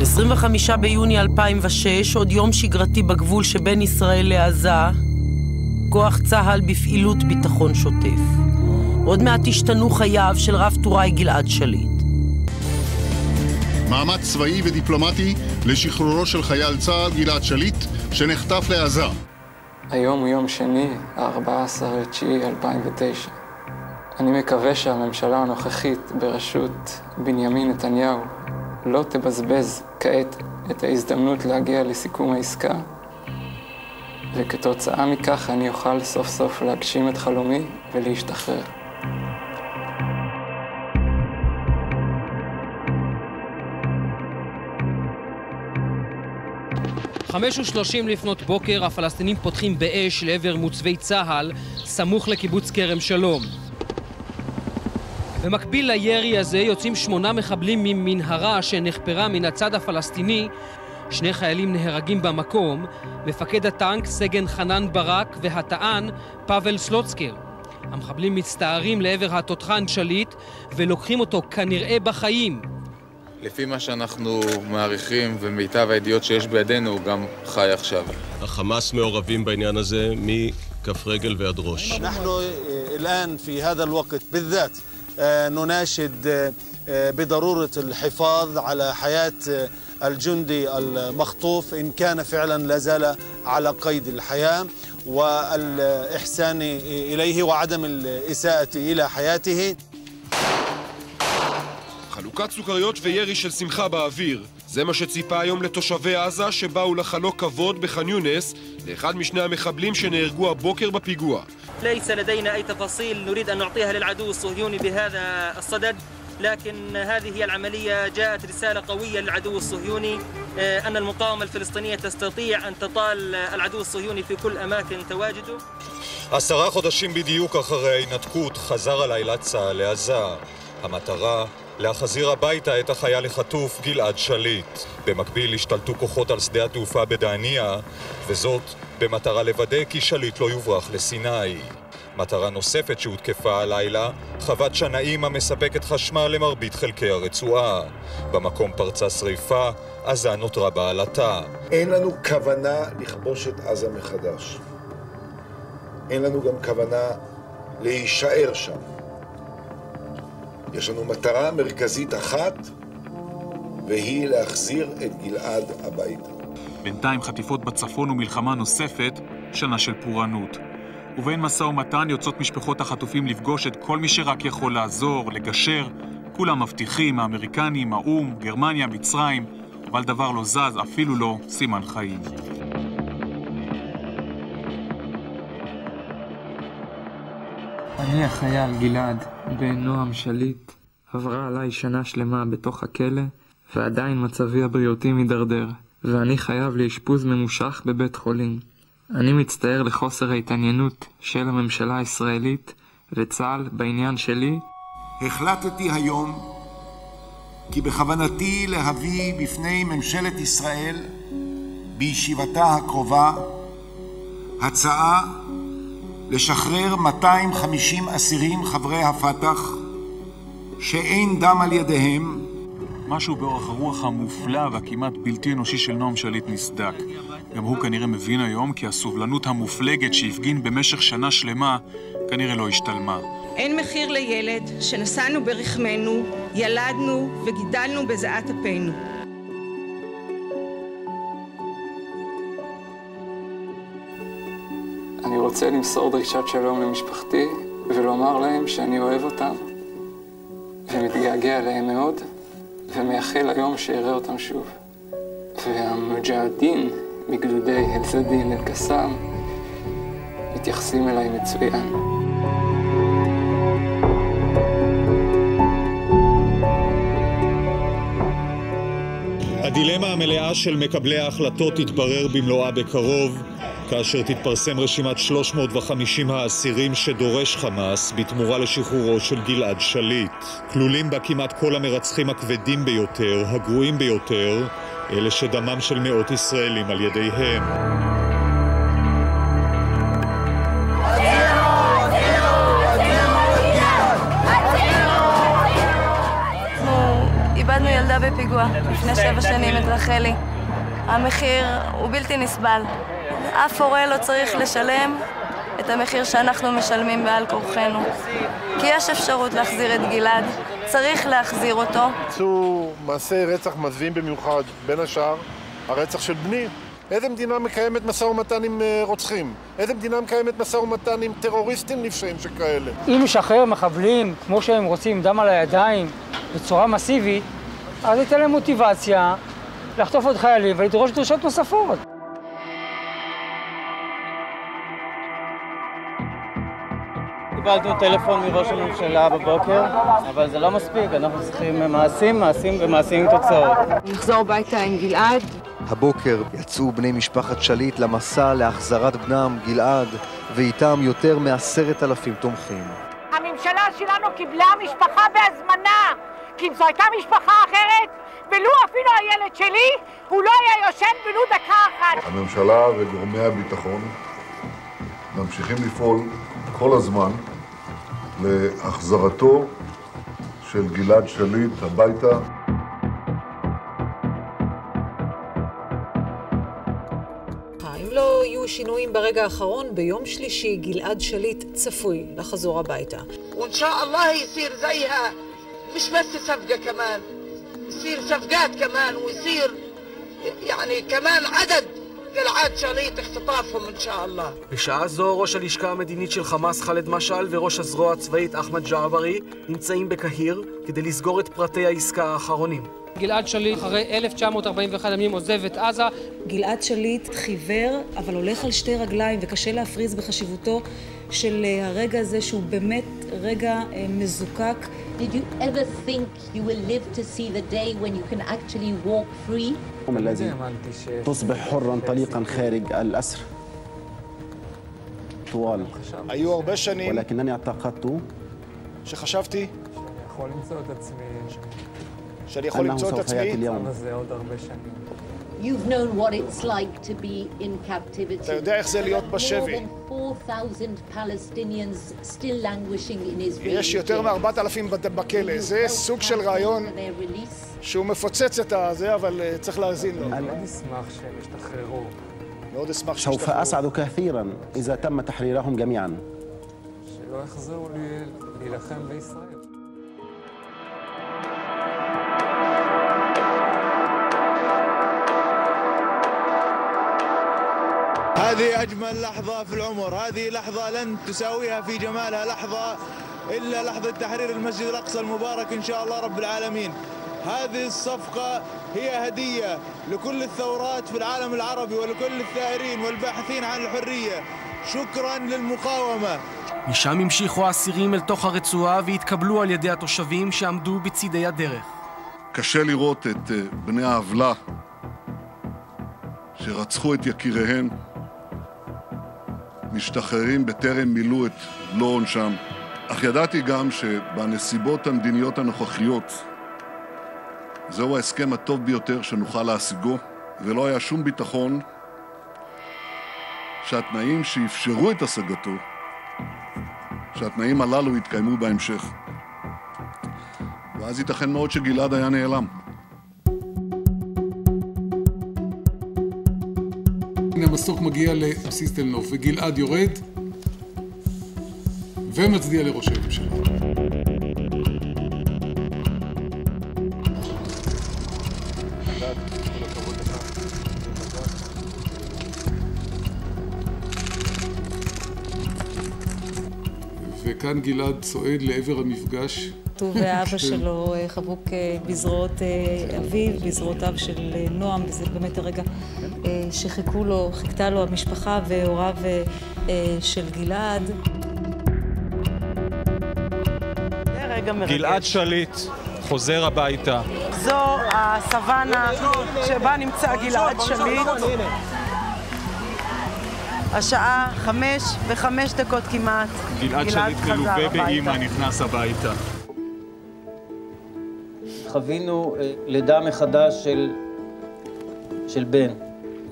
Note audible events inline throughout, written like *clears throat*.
25 ביוני 2006, עוד יום שגרתי בגבול שבין ישראל לעזה, כוח צה"ל בפעילות ביטחון שוטף. עוד מעט השתנו חייו של רב טוראי גלעד שליט. מאמץ צבאי ודיפלומטי לשחרורו של חייל צה"ל גלעד שליט, שנחטף לעזה. היום הוא יום שני, ה-14.9.2009. אני מקווה שהממשלה הנוכחית בראשות בנימין נתניהו לא תבזבז כעת את ההזדמנות להגיע לסיכום העסקה, וכתוצאה מכך אני אוכל סוף סוף להגשים את חלומי ולהשתחרר. חמש ושלושים לפנות בוקר הפלסטינים פותחים באש לעבר מוצבי צה"ל סמוך לקיבוץ כרם שלום. במקביל לירי הזה יוצאים שמונה מחבלים ממנהרה שנחפרה מן הצד הפלסטיני. שני חיילים נהרגים במקום, מפקד הטנק סגן חנן ברק והטען פאבל סלוצקר. המחבלים מצטערים לעבר התותחן שליט ולוקחים אותו כנראה בחיים. לפי מה שאנחנו מעריכים ומיטב הידיעות שיש בידינו, הוא גם חי עכשיו. החמאס מעורבים בעניין הזה מכף רגל ועד ראש. אנחנו الآن في هذا الوقت بالذات نناشد بضرورة الحفاظ على حياة الجندي المخطوف إن كان فعلا لا زال على قيد الحياة والإحسان إليه وعدم الإساءة إلى حياته חלוקת סוכריות וירי של שמחה באוויר. זה מה שציפה היום לתושבי עזה שבאו לחלוק כבוד בח'אן יונס לאחד משני המחבלים שנהרגו הבוקר בפיגוע. ليس لدينا أي تفاصيل نريد أن نعطيها للعدو الصهيوني بهذا الصدد لكن هذه هي العملية جاءت رسالة قوية للعدو الصهيوني أن المقاومة الفلسطينية تستطيع أن تطال العدو الصهيوني في كل أماكن تواجده עשרה חודשים בדיוק אחרי ההתנתקות חזר הלילה צה"ל לעזה. המטרה להחזיר הביתה את החייל החטוף גלעד שליט. במקביל השתלטו כוחות על שדה התעופה בדהניה, וזאת במטרה לוודא כי שליט לא יוברח לסיני. מטרה נוספת שהותקפה הלילה, חוות שנאים המספקת חשמל למרבית חלקי הרצועה. במקום פרצה שריפה, עזה נותרה בעלתה. אין לנו כוונה לכבוש את עזה מחדש. אין לנו גם כוונה להישאר שם. יש לנו מטרה מרכזית אחת, והיא להחזיר את גלעד הביתה. בינתיים חטיפות בצפון ומלחמה נוספת, שנה של פורענות. ובין משא ומתן יוצאות משפחות החטופים לפגוש את כל מי שרק יכול לעזור, לגשר. כולם מבטיחים, האמריקנים, האו"ם, גרמניה, מצרים, אבל דבר לא זז, אפילו לא סימן חיים. אני החייל גלעד, בן נועם שליט. עברה עליי שנה שלמה בתוך הכלא, ועדיין מצבי הבריאותי מידרדר, ואני חייב לאשפוז ממושך בבית חולים. אני מצטער לחוסר ההתעניינות של הממשלה הישראלית וצה"ל בעניין שלי. החלטתי היום כי בכוונתי להביא בפני ממשלת ישראל בישיבתה הקרובה הצעה לשחרר 250 אסירים חברי הפת"ח שאין דם על ידיהם. משהו באורך הרוח המופלא והכמעט בלתי אנושי של נועם שליט נסדק. גם הוא כנראה מבין היום כי הסובלנות המופלגת שהפגין במשך שנה שלמה כנראה לא השתלמה. אין מחיר לילד שנשאנו ברחמנו, ילדנו וגידלנו בזיעת אפינו. אני רוצה למסור דרישת שלום למשפחתי ולומר להם שאני אוהב אותם ומתגעגע אליהם מאוד ומייחל ליום שאראה אותם שוב. והמג'הדין מגדודי אל-זדין אל-קסאם מתייחסים אליי מצוין. הדילמה המלאה של מקבלי ההחלטות תתברר במלואה בקרוב, כאשר תתפרסם רשימת 350 האסירים שדורש חמאס בתמורה לשחרורו של גלעד שליט. כלולים בה כמעט כל המרצחים הכבדים ביותר, הגרועים ביותר, אלה שדמם של מאות ישראלים על ידיהם. בפיגוע לפני שבע שנים את רחלי. המחיר הוא בלתי נסבל. אף הורה לא צריך לשלם את המחיר שאנחנו משלמים בעל כורחנו. כי יש אפשרות להחזיר את גלעד, צריך להחזיר אותו. ביצעו מעשי רצח מזוויעים במיוחד, בין השאר הרצח של בני. איזה מדינה מקיימת משא ומתן עם אה, רוצחים? איזה מדינה מקיימת משא ומתן עם טרוריסטים נפשעים שכאלה? אם נשחרר מחבלים כמו שהם רוצים, דם על הידיים, בצורה מסיבית, אז ייתן להם מוטיבציה לחטוף עוד חיילים ולדרוש דרישות נוספות. קיבלנו טלפון מראש הממשלה בבוקר, אבל זה לא מספיק, אנחנו צריכים מעשים, מעשים ומעשים עם תוצאות. נחזור הביתה עם גלעד. הבוקר יצאו בני משפחת שליט למסע להחזרת בנם גלעד, ואיתם יותר מעשרת אלפים תומכים. הממשלה שלנו קיבלה משפחה בהזמנה, כי אם זו הייתה משפחה אחרת, ולו אפילו הילד שלי, הוא לא היה יושן ולו דקה אחת. הממשלה וגורמי הביטחון ממשיכים לפעול כל הזמן להחזרתו של גלעד שליט הביתה. אם לא יהיו שינויים ברגע האחרון, ביום שלישי גלעד שליט צפוי לחזור הביתה. وان شاء الله يصير زيها مش بس صفقة كمان يصير صفقات كمان ويصير يعني كمان عدد גלעד שליט اختطافهم ان شاء الله. בשעה זו ראש הלשכה המדינית של חמאס ח'אלד משעל וראש הזרוע הצבאית אחמד ג'עברי נמצאים בקהיר כדי לסגור את פרטי העסקה האחרונים. גלעד שליט אחרי 1941 ימים עוזב את עזה. גלעד שליט חיוור, אבל הולך על שתי רגליים, וקשה להפריז בחשיבותו של הרגע הזה, שהוא באמת רגע מזוקק. Did you ever think you will live to see the day when you can actually walk free? اليوم الذي تصبح حرا طليقا خارج الأسر طوال היו הרבה שנים ولكنني اعتقدت שחשבתי יכול למצוא את עצמי... שאני יכול أنه למצוא את سوف עצמי You've known what it's like to be in captivity. אתה יודע איך זה להיות בשבי. יש יותר מ-4,000 בכלא. זה סוג של רעיון שהוא מפוצץ את הזה, אבל אה, צריך להאזין לו. אני מאוד אשמח שהם ישתחררו. מאוד אשמח שהם ישתחררו. סוף אסעד כת'ירן, איזה תמה תחרירהם גמיען. שלא יחזרו להילחם בישראל. هذه أجمل لحظة في العمر هذه لحظة لن تساويها في جمالها لحظة إلا لحظة تحرير المسجد الأقصى المبارك إن شاء الله رب العالمين هذه الصفقة هي هدية لكل الثورات في العالم العربي ولكل الثائرين والباحثين عن الحرية شكرا للمقاومة משם המשיכו האסירים אל תוך הרצועה והתקבלו על ידי התושבים שעמדו בצידי הדרך. קשה לראות את אה, בני העוולה שרצחו את יקיריהם משתחררים בטרם מילאו את מלוא עונשם. אך ידעתי גם שבנסיבות המדיניות הנוכחיות זהו ההסכם הטוב ביותר שנוכל להשיגו, ולא היה שום ביטחון שהתנאים שאפשרו את השגתו, שהתנאים הללו יתקיימו בהמשך. ואז ייתכן מאוד שגלעד היה נעלם. הנה המסוק מגיע לבסיס תל נוף, וגלעד יורד ומצדיע לראש הממשלה. וכאן גלעד צועד לעבר המפגש. הוא ואבא כן. שלו אה, חבוק אה, בזרועות אה, אביו, בזרועותיו של נועם, וזה באמת הרגע שחיכו לו, חיכתה לו המשפחה והוריו של גלעד. גלעד שליט חוזר הביתה. זו הסוואנה שבה נמצא גלעד שליט. השעה חמש וחמש דקות כמעט. גלעד שליט מלווה. באימא נכנס הביתה. חווינו אה, לידה מחדש של, של בן.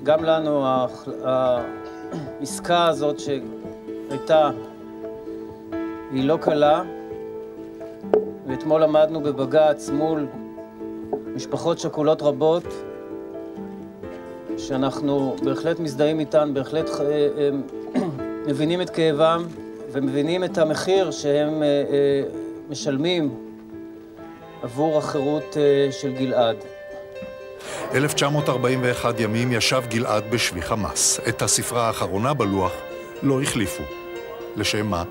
גם לנו העסקה הזאת שהייתה, היא לא קלה, ואתמול עמדנו בבג"ץ מול משפחות שכולות רבות, שאנחנו בהחלט מזדהים איתן, בהחלט אה, אה, *clears throat* מבינים את כאבם ומבינים את המחיר שהם אה, משלמים עבור החירות של גלעד. 1941 ימים ישב גלעד בשבי חמאס. את הספרה האחרונה בלוח לא החליפו. לשם מה?